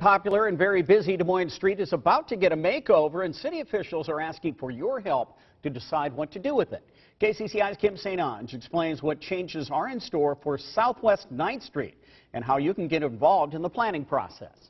Popular and very busy Des Moines Street is about to get a makeover, and city officials are asking for your help to decide what to do with it. KCCI's Kim St. Onge explains what changes are in store for Southwest 9th Street and how you can get involved in the planning process.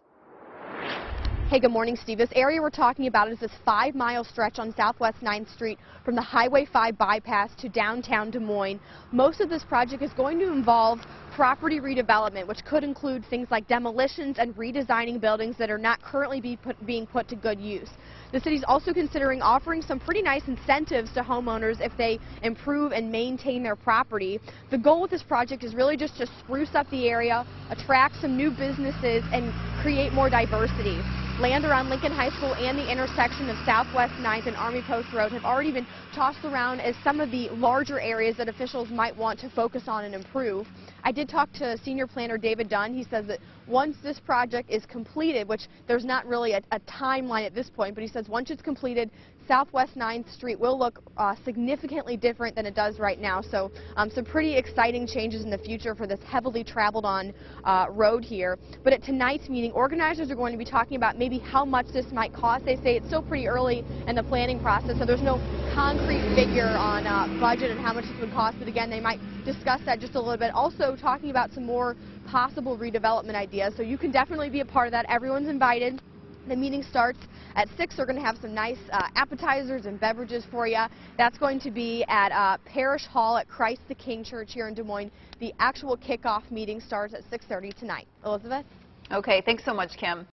Hey, good morning, Steve. This area we're talking about is this five-mile stretch on Southwest 9th Street from the Highway 5 bypass to downtown Des Moines. Most of this project is going to involve property redevelopment, which could include things like demolitions and redesigning buildings that are not currently be put, being put to good use. The city's also considering offering some pretty nice incentives to homeowners if they improve and maintain their property. The goal with this project is really just to spruce up the area, attract some new businesses, and create more diversity. Land around Lincoln High School and the intersection of Southwest 9th and Army Post Road have already been tossed around as some of the larger areas that officials might want to focus on and improve. I did talk to senior planner David Dunn. He says that once this project is completed, which there's not really a, a timeline at this point, but he says once it's completed, Southwest 9th Street will look uh, significantly different than it does right now. So um, some pretty exciting changes in the future for this heavily traveled on uh, road here. But at tonight's meeting, organizers are going to be talking about maybe how much this might cost. They say it's still pretty early in the planning process, so there's no concrete figure on uh, budget and how much this would cost. But again, they might discuss that just a little bit. Also talking about some more possible redevelopment ideas. So you can definitely be a part of that. Everyone's invited. The meeting starts at 6. We're going to have some nice uh, appetizers and beverages for you. That's going to be at uh, Parish Hall at Christ the King Church here in Des Moines. The actual kickoff meeting starts at 6.30 tonight. Elizabeth? Okay, thanks so much, Kim.